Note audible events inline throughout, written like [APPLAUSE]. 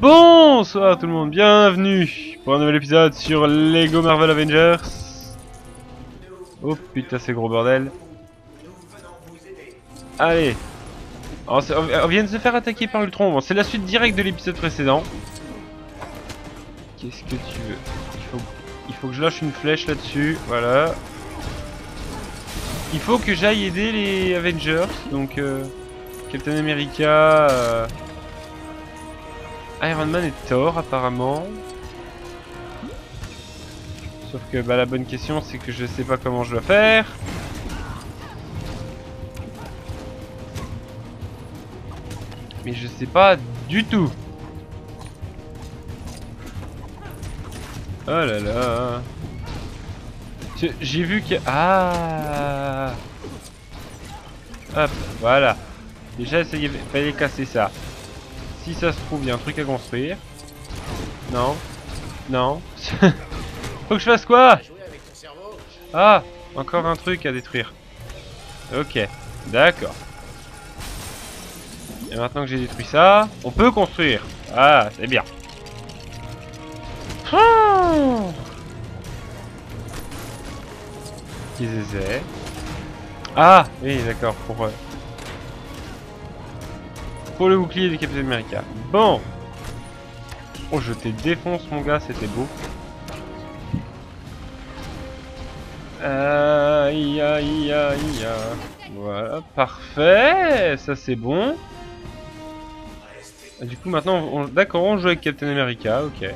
Bonsoir tout le monde, bienvenue pour un nouvel épisode sur Lego Marvel Avengers. Oh putain c'est gros bordel. Allez. On vient de se faire attaquer par Ultron, bon, c'est la suite directe de l'épisode précédent. Qu'est-ce que tu veux? Il faut, il faut que je lâche une flèche là-dessus, voilà. Il faut que j'aille aider les Avengers, donc euh, Captain America, euh, Iron Man et Thor apparemment. Sauf que bah, la bonne question c'est que je sais pas comment je dois faire. Mais je sais pas du tout. Oh là là. J'ai- vu que... Ah Hop, voilà. Déjà, il fallait casser ça. Si ça se trouve, il y a un truc à construire. Non. Non. [LAUGHS] Faut que je fasse quoi? Ah Encore un truc à détruire. Ok. D'accord. Et maintenant que j'ai détruit ça, on peut construire. Ah, c'est bien. Ah Oui, d'accord, pour... euh, Pour le bouclier du Captain America. Bon Oh, je t'ai défonce, mon gars, c'était beau. Aïe, aïe, aïe. Voilà, parfait Ça, c'est bon. Du coup, maintenant, d'accord, on joue avec Captain America, ok.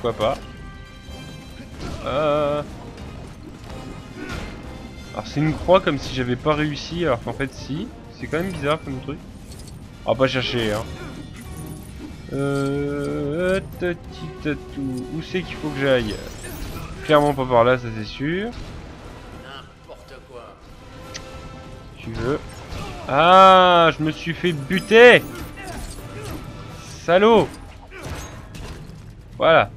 Pourquoi pas. Euh... Alors, c'est une croix comme si j'avais pas réussi, alors qu'en fait, si. C'est quand même bizarre comme truc. On va pas chercher, hein. Euh... Où c'est qu'il faut que j'aille? Clairement pas par là, ça c'est sûr. N'importe quoi. Tu veux? Ah, je me suis fait buter Salaud Voilà.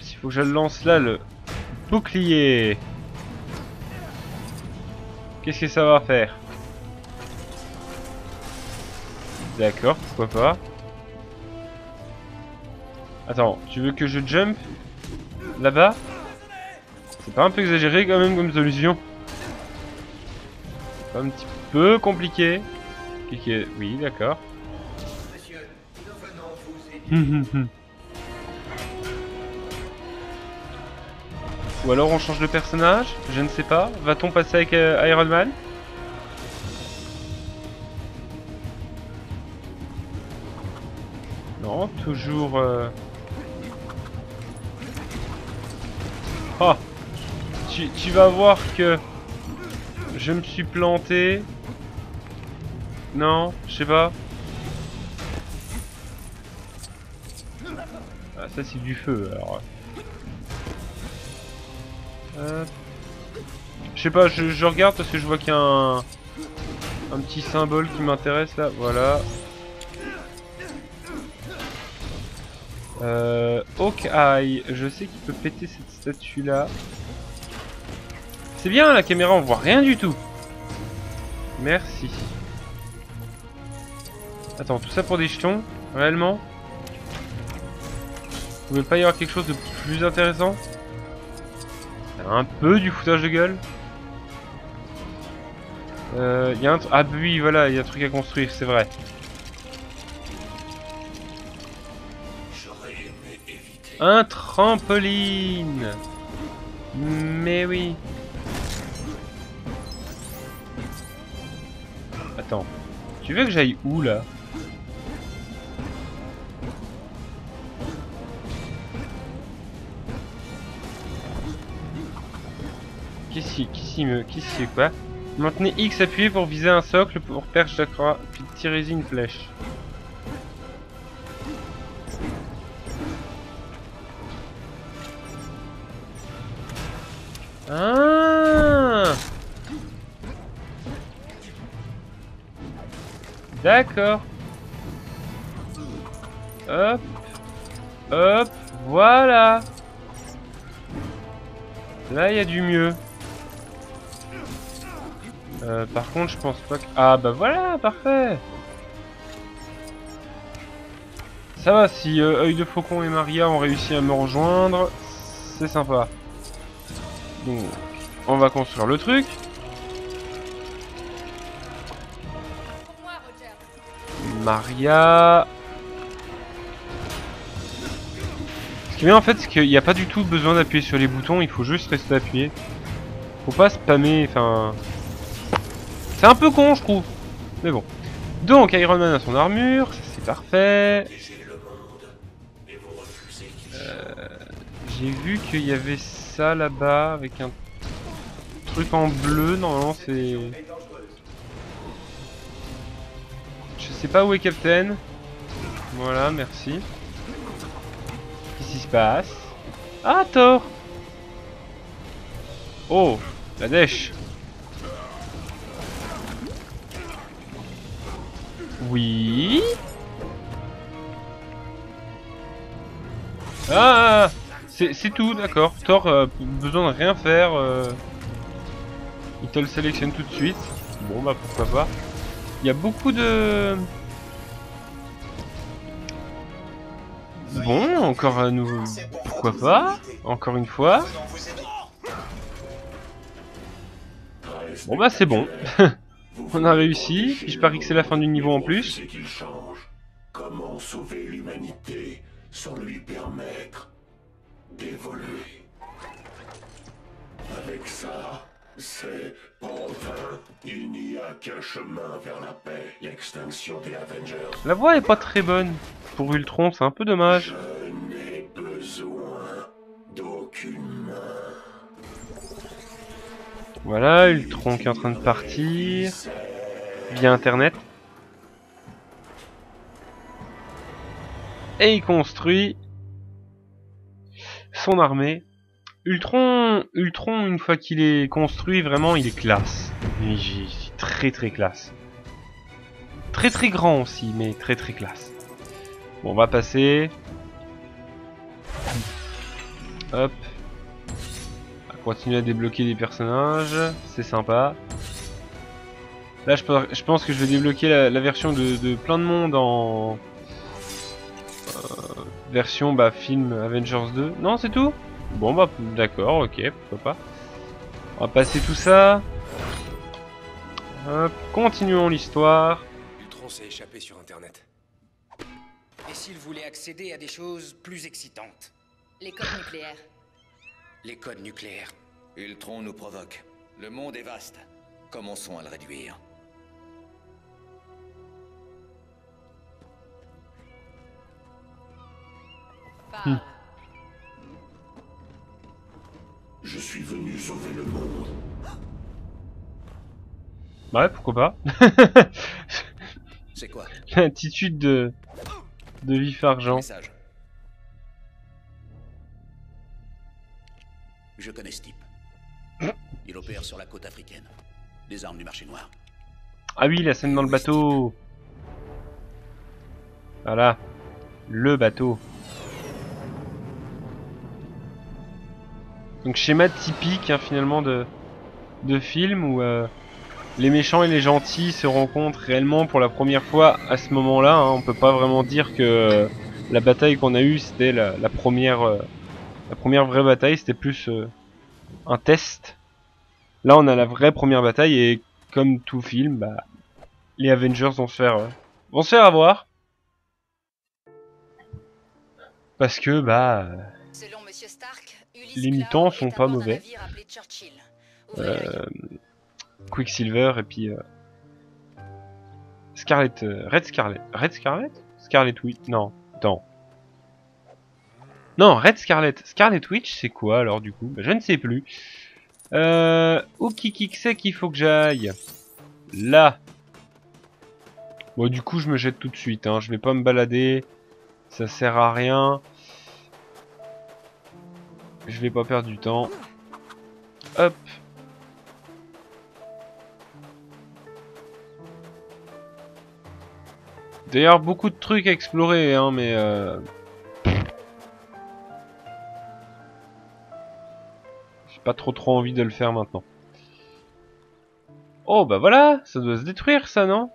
Il faut que je lance là le bouclier. Qu'est-ce que ça va faire? D'accord, pourquoi pas. Attends, tu veux que je jump Là-bas? C'est pas un peu exagéré quand même comme solution C'est un petit peu compliqué. Oui, d'accord. Ou alors on change de personnage Je ne sais pas. Va-t-on passer avec euh, Iron Man? Toujours... Oh tu, vas voir que... Je me suis planté. Non, je sais pas. Ah, ça c'est du feu alors. Je sais pas, je, regarde parce que je vois qu'il y a un petit symbole qui m'intéresse là, voilà. Euh, je sais qu'il peut péter cette statue là. C'est bien la caméra, on voit rien du tout. Merci. Attends, tout ça pour des jetons Réellement? Vous pouvez pas y avoir quelque chose de plus intéressant? Un peu du foutage de gueule? Euh, y a un ah oui, voilà, il y a un truc à construire, c'est vrai. Un trampoline Mais oui. Attends. Tu veux que j'aille où là? Qu'est-ce qui, me, qu'est-ce quoi? Maintenez X appuyé pour viser un socle pour perche croix, puis tirez-y une flèche. D'accord. Hop. Hop. Voilà. Là, il y a du mieux. Euh, par contre, je pense pas que... Ah, bah voilà, parfait Ça va, si euh, œil de faucon et Maria ont réussi à me rejoindre, c'est sympa. Donc, on va construire le truc. Maria. Ce qui est bien en fait, c'est qu'il n'y a pas du tout besoin d'appuyer sur les boutons, il faut juste rester appuyé. Faut pas spammer, enfin... C'est un peu con, je trouve. Mais bon. Donc, Iron Man a son armure, c'est parfait. Euh, J'ai vu qu'il y avait ça là-bas, avec un truc en bleu, normalement c'est... Je sais pas où est Captain. Voilà, merci. Qu'est-ce qui se passe? Ah, Thor Oh, la dèche Oui Ah C'est tout, d'accord. Thor, euh, besoin de rien faire. euh, Il te le sélectionne tout de suite. Bon, bah pourquoi pas. Il y a beaucoup de... Bon, encore un nouveau... Pourquoi pas Encore une fois. Bon bah c'est bon. [LAUGHS] On a réussi. Puis je parie que c'est la fin du niveau en plus. Comment sauver l'humanité sans lui permettre d'évoluer? Avec ça, c'est vain. Il n'y a qu'un chemin vers la paix, l'extinction des Avengers. La voix est pas très bonne. Pour Ultron, c'est un peu dommage. Je n'ai besoin d'aucune main. Voilà, Ultron qui est en train de partir. Via internet. Et il construit son armée. Ultron, Ultron, une fois qu'il est construit, vraiment, il est classe. Il est très très classe. Très très grand aussi, mais très très classe. Bon, on va passer. Hop. On va continuer à débloquer des personnages. C'est sympa. Là, je, pe- je pense que je vais débloquer la, version de, de plein de monde en... euh, version bah, film Avengers 2. Non, c'est tout? Bon, bah, d'accord, ok, pourquoi pas. On va passer tout ça. Hop, continuons l'histoire. Ultron s'est échappé sur Internet. Et s'il voulait accéder à des choses plus excitantes? Les codes nucléaires. Les codes nucléaires. Ultron nous provoque. Le monde est vaste. Commençons à le réduire. Parle. Je suis venu sauver le monde. Ouais, pourquoi pas. [LAUGHS] C'est quoi? L'attitude de... de vif argent. Message. Je connais ce type. Il opère sur la côte africaine. Des armes du marché noir. Ah oui, la scène dans le bateau. Voilà. Le bateau. Donc schéma typique hein, finalement de, de film où euh, les méchants et les gentils se rencontrent réellement pour la première fois à ce moment-là. hein. On peut pas vraiment dire que euh, la bataille qu'on a eue c'était la, la première euh, la première vraie bataille, c'était plus euh, un test. Là on a la vraie première bataille et comme tout film, bah, les Avengers vont se faire vont se faire avoir parce que bah Les mutants sont pas mauvais. euh, Quicksilver et puis euh, Scarlet euh, Red Scarlet Red Scarlet? Scarlet Witch non attends. Non Red Scarlet Scarlet Witch c'est quoi alors du coup? Bah, je ne sais plus. Euh, où qui qui c'est qu'il faut que j'aille. Là. Bon du coup je me jette tout de suite hein. je vais pas me balader. Ça sert à rien je vais pas perdre du temps hop D'ailleurs, beaucoup de trucs à explorer, hein, mais... Euh... J'ai pas trop trop envie de le faire maintenant. Oh, bah voilà Ça doit se détruire, ça, non?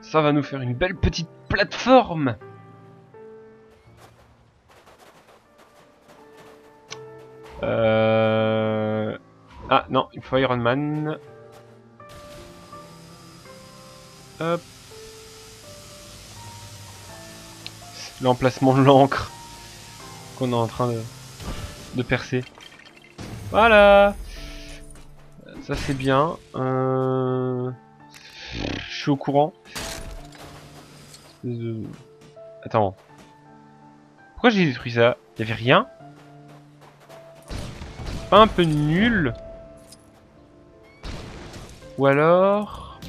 Ça va nous faire une belle petite plateforme. Euh... Ah non, il faut Iron Man. Hop. L'emplacement de l'encre qu'on est en train de, de percer. Voilà. Ça c'est bien. Euh... Je suis au courant. Euh, Attends. Pourquoi j'ai détruit ça? Il avait rien? Pas un peu nul Ou alors...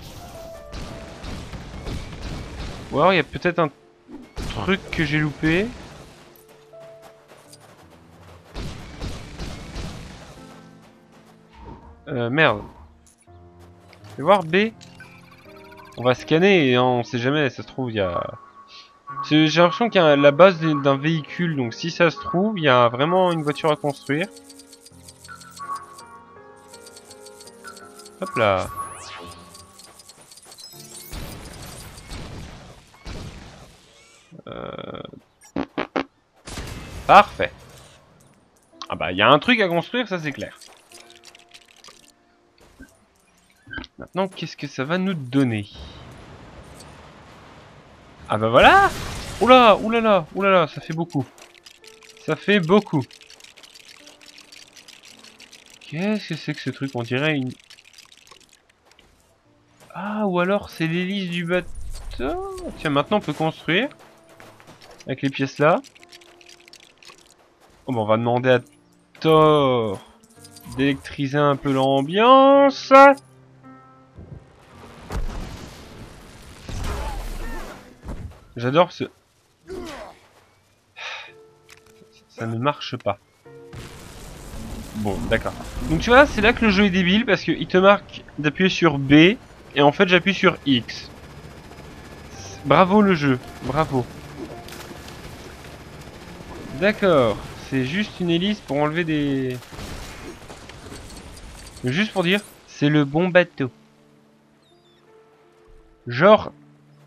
Ou alors il y a peut-être un truc que j'ai loupé. Euh, merde. Fais voir B. On va scanner et on sait jamais, ça se trouve, il y a... J'ai l'impression qu'il y a la base d'un véhicule, donc si ça se trouve, il y a vraiment une voiture à construire. Hop là. Euh... Parfait. Ah bah, il y a un truc à construire, ça c'est clair. Maintenant, qu'est-ce que ça va nous donner? Ah bah voilà Oula, oulala, oulala, ça fait beaucoup. Ça fait beaucoup. Qu'est-ce que c'est que ce truc? On dirait une... Ah, ou alors c'est l'hélice du bateau Tiens, maintenant on peut construire. Avec les pièces là. Oh, bah on va demander à Thor d'électriser un peu l'ambiance. J'adore ce... Ça ne marche pas. Bon, d'accord. Donc tu vois, c'est là que le jeu est débile parce qu'il te marque d'appuyer sur B et en fait j'appuie sur X. Bravo le jeu, bravo. D'accord, c'est juste une hélice pour enlever des... Juste pour dire, c'est le bon bateau. Genre,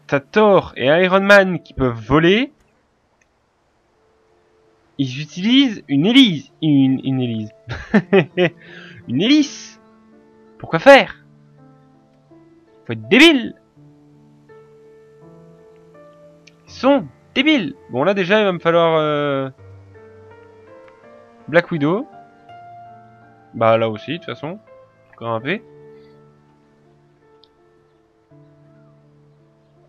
t'as Thor et Iron Man qui peuvent voler. Ils utilisent une hélice. Une, une hélice. [LAUGHS] une hélice. Pourquoi faire? Faut être débile. Ils sont débiles. Bon là déjà il va me falloir euh, Black Widow. Bah là aussi de toute façon. Grimper.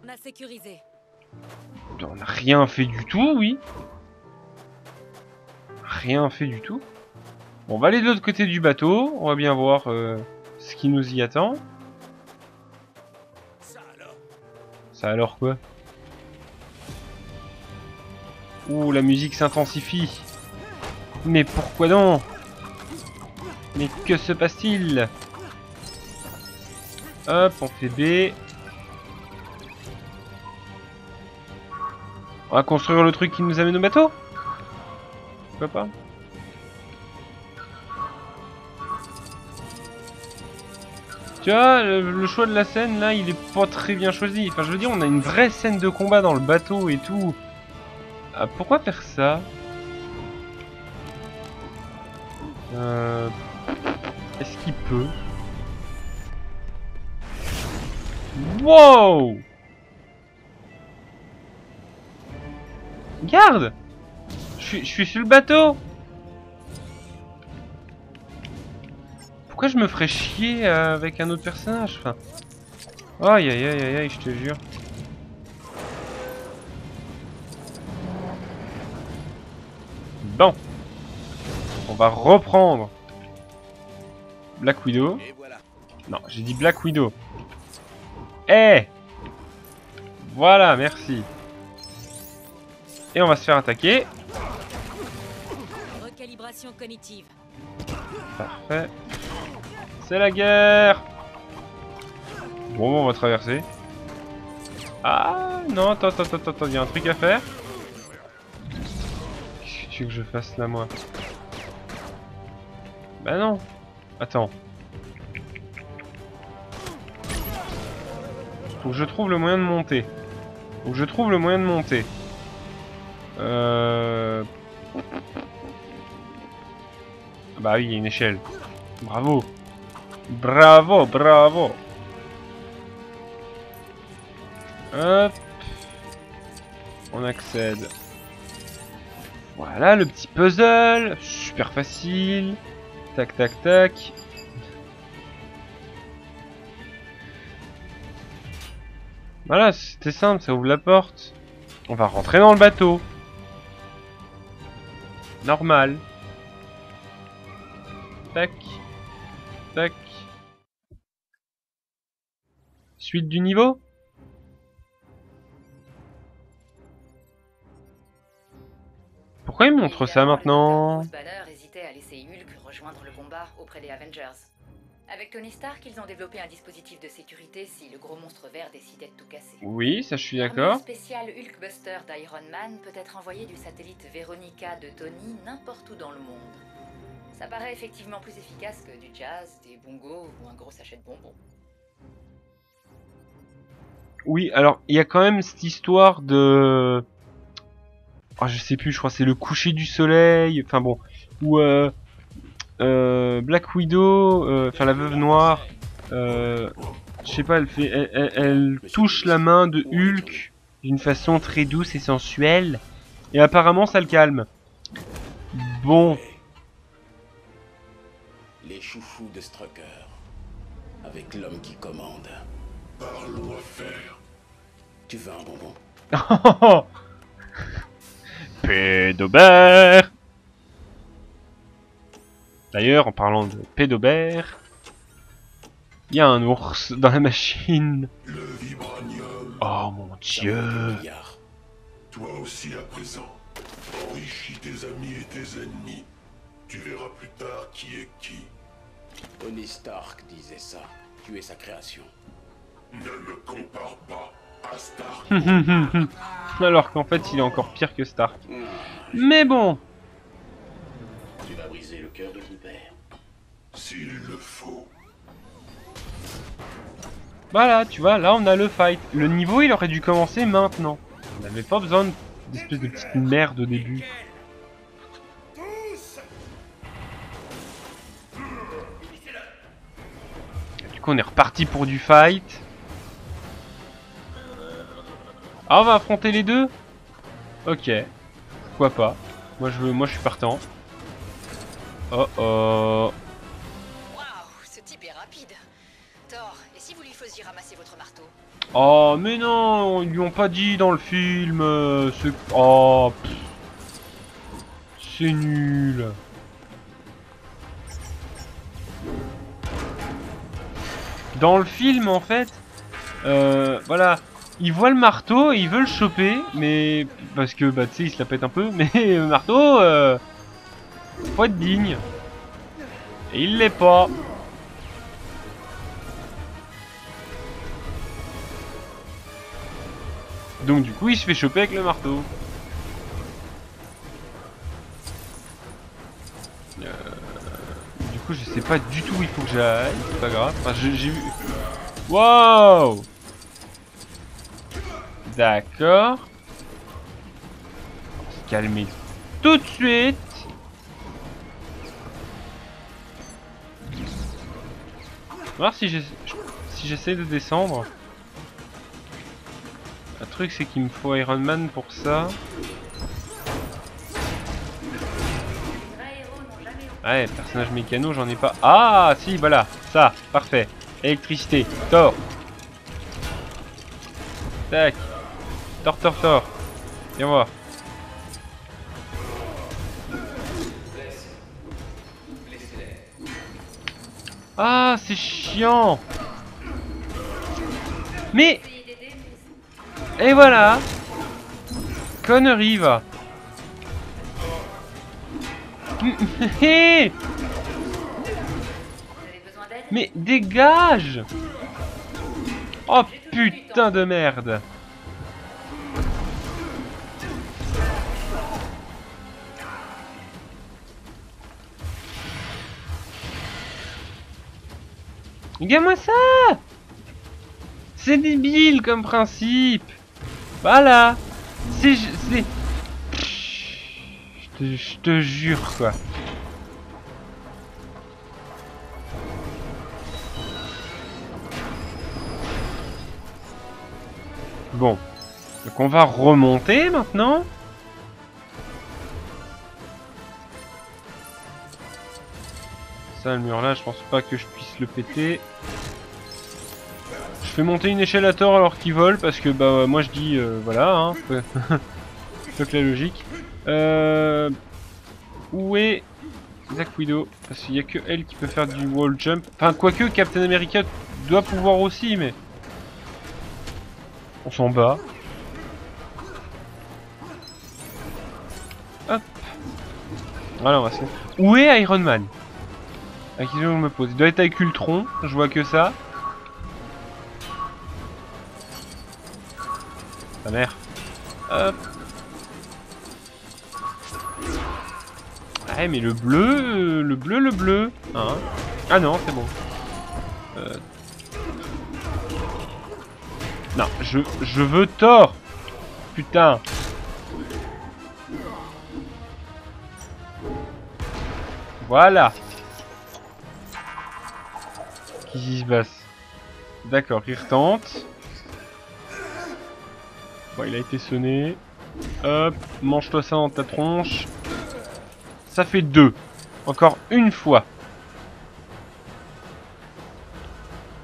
On a sécurisé. On n'a rien fait du tout, oui. Rien fait du tout. Bon, on va aller de l'autre côté du bateau. On va bien voir euh, ce qui nous y attend. Alors quoi Ouh, la musique s'intensifie. Mais pourquoi donc Mais que se passe-t-il Hop, on fait B. On va construire le truc qui nous amène au bateau? Pourquoi pas? Tu vois, le, choix de la scène là, il est pas très bien choisi. Enfin, je veux dire, on a une vraie scène de combat dans le bateau et tout. Ah, pourquoi faire ça? Euh... Est-ce qu'il peut? Wow! Garde! Je je suis sur le bateau Pourquoi je me ferais chier euh, avec un autre personnage enfin... Aïe aïe aïe aïe aïe, je te jure. Bon. On va reprendre Black Widow. Voilà. Non, j'ai dit Black Widow. Eh Voilà, merci. Et on va se faire attaquer. Recalibration cognitive. Parfait. C'est la guerre Bon, on va traverser. Ah non, attends, attends, attends, attends, il y a un truc à faire. Qu'est-ce que tu veux que je fasse là, moi? Bah non Attends. Faut que je trouve le moyen de monter. Faut que je trouve le moyen de monter. Euh... Bah oui, il y a une échelle. Bravo. Bravo, bravo. Hop. On accède. Voilà le petit puzzle. Super facile. Tac, tac, tac. Voilà, c'était simple, ça ouvre la porte. On va rentrer dans le bateau. Normal. Tac. Tac. Suite du niveau Pourquoi il montre ça maintenant Banner hésitait à laisser Hulk rejoindre le combat auprès des Avengers. Avec Tony Stark, ils ont développé un dispositif de sécurité si le gros monstre vert décidait de tout casser. Oui, ça je suis d'accord. spéciale Hulkbuster d'Iron Man peut être envoyée du satellite Veronica de Tony n'importe où dans le monde. Ça paraît effectivement plus efficace que du jazz, des bongos ou un gros sachet de bonbons. Oui, alors il y a quand même cette histoire de... Oh, je sais plus, je crois que c'est le coucher du soleil, enfin bon, où euh, euh, Black Widow, euh, enfin la veuve noire, euh, je sais pas, elle fait, elle, elle- elle touche la main de Hulk d'une façon très douce et sensuelle, et apparemment ça le calme. Bon, Les chouchous de Strucker. Avec l'homme qui commande. Parlons affaires. Tu veux un bonbon [LAUGHS] Pédobert D'ailleurs, en parlant de pédobert, il y a un ours dans la machine. Le vibranium. Oh mon dieu. Toi aussi à présent. Enrichis tes amis et tes ennemis. Tu verras plus tard qui est qui. Tony Stark disait ça. Tu es sa création. Ne me compare pas. [LAUGHS] Alors qu'en fait, il est encore pire que Stark. Mais bon Tu vas briser le cœur de. S'il le faut. Voilà, tu vois, là on a le fight. Le niveau, il aurait dû commencer maintenant. On n'avait pas besoin d'espèce de petite merde au début. Du coup, on est reparti pour du fight. Ah, on va affronter les deux? Ok. Pourquoi pas? Moi, je veux, moi, je suis partant. Oh oh. Waouh, ce type est rapide. Thor, et si vous lui faisiez ramasser votre marteau? Oh mais non, ils lui ont pas dit dans le film. euh, ce... Oh, c'est nul. Dans le film en fait, euh, voilà, il voit le marteau, il veut le choper, mais parce que bah tu sais il se la pète un peu, [LAUGHS] mais le marteau, euh, faut être digne. Et il l'est pas. Donc du coup il se fait choper avec le marteau. Euh, Du coup je sais pas du tout où il faut que j'aille, c'est pas grave. Enfin, j'ai vu... Wow D'accord. Calmer tout de suite. Voir si j'essa- si j'essaie de descendre. Le truc c'est qu'il me faut Iron Man pour ça. Ouais, personnage mécano, j'en ai pas. Ah, si, voilà, ça, parfait. Électricité, Thor. Tac. Thor, Thor, Thor. Viens voir. Ah, c'est chiant. Mais et voilà Connerie va [LAUGHS] Hé Mais dégage Oh putain de merde Regarde-moi ça C'est débile comme principe Voilà C'est... je te jure, quoi. Bon. Donc on va remonter maintenant. Le mur là, je pense pas que je puisse le péter. Je fais monter une échelle à tort alors qu'il vole parce que bah moi je dis euh, voilà hein, [LAUGHS] que la logique. Euh, où est Black Widow Parce qu'il y a que elle qui peut faire du wall jump. Enfin quoique Captain America doit pouvoir aussi mais on s'en bat. Hop. Voilà on va se... Où est Iron Man? La question que je me pose. Il doit être avec Ultron, je vois que ça. Ta mère. Hop. Ah mais le bleu, le bleu, le bleu. Hein ah non, c'est bon. Euh... Non, je, je veux Thor. Putain. Voilà. Se D'accord, il retente. Bon, il a été sonné. Hop, mange-toi ça dans ta tronche. Ça fait deux. Encore une fois.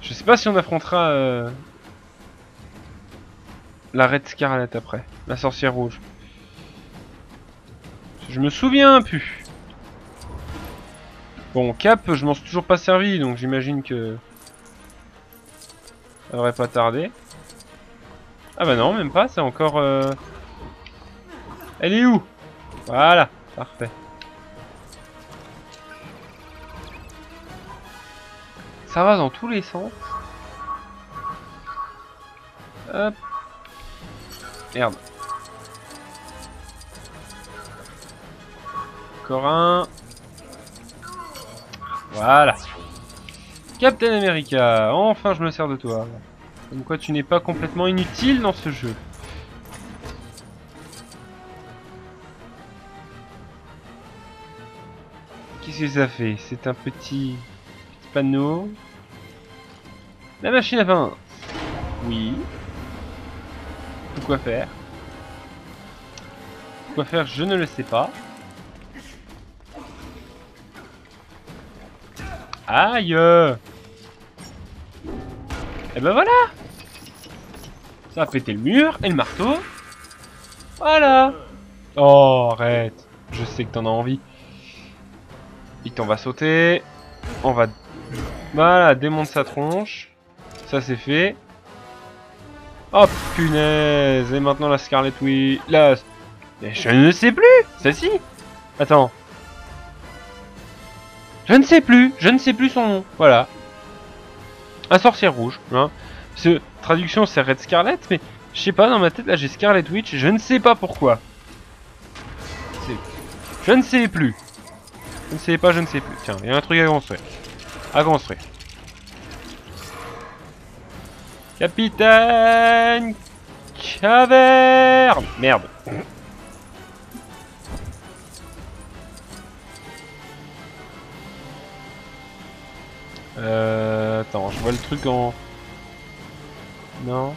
Je sais pas si on affrontera euh, la Red Scarlet après. La sorcière rouge. Je me souviens plus. Bon, Cap, je m'en suis toujours pas servi, donc j'imagine que... Ça devrait pas tarder. Ah bah non, même pas, c'est encore... Euh... Elle est où? Voilà, parfait. Ça va dans tous les sens. Hop. Merde. Encore un. Voilà. Captain America, enfin je me sers de toi. Comme quoi tu n'es pas complètement inutile dans ce jeu. Qu'est-ce que ça fait? C'est un petit, panneau. La machine à vin. Oui. Pourquoi faire? Quoi faire? Je ne le sais pas. Aïe Et ben voilà Ça a pété le mur et le marteau. Voilà Oh, arrête Je sais que t'en as envie. Vite, on va sauter. On va... Voilà, démonte sa tronche. Ça, c'est fait. Oh, punaise Et maintenant, la Scarlet Witch... La... Je ne sais plus Celle-ci Attends. Je ne sais plus, je ne sais plus son nom. Voilà. Un sorcier rouge. Hein. Traduction c'est Red Scarlet, mais je sais pas, dans ma tête là j'ai Scarlet Witch, je ne sais pas pourquoi. Je ne sais plus. Je ne sais pas, je ne sais plus. Tiens, il y a un truc à construire. À construire. Capitaine Caverne Merde. Euh, attends, je vois le truc en... Non.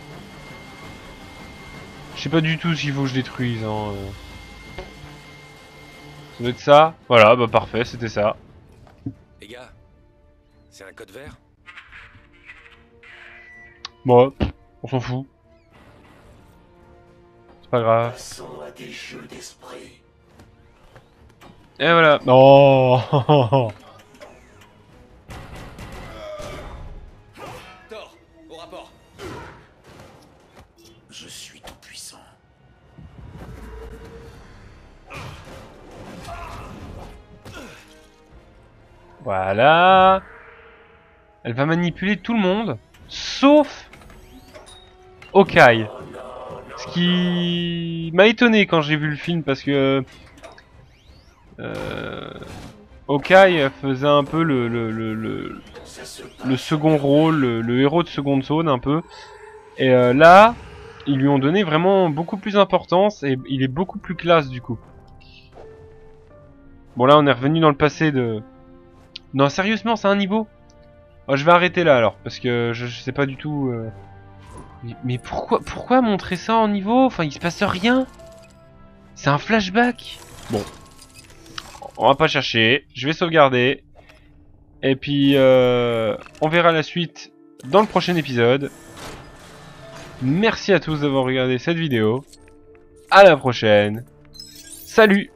Je sais pas du tout s'il faut que je détruise. Hein. euh. Ça doit être ça. Voilà, bah parfait, c'était ça. Les gars, c'est un code vert? Bon, on s'en fout. C'est pas grave. Passons à des jeux d'esprit. Et voilà. Oh [LAUGHS] [LAUGHS] Voilà. Elle va manipuler tout le monde, sauf Hawkeye. Ce qui m'a étonné quand j'ai vu le film parce que euh, Hawkeye faisait un peu le, second rôle, le, le héros de seconde zone un peu. Et euh, là, ils lui ont donné vraiment beaucoup plus d'importance et il est beaucoup plus classe du coup. Bon là on est revenu dans le passé de... Non sérieusement c'est un niveau Oh, Je vais arrêter là alors parce que je, sais pas du tout... euh, Mais, mais pourquoi, pourquoi montrer ça en niveau? Enfin il se passe rien C'est un flashback Bon. On va pas chercher, je vais sauvegarder. Et puis euh, on verra la suite dans le prochain épisode. Merci à tous d'avoir regardé cette vidéo. À la prochaine. Salut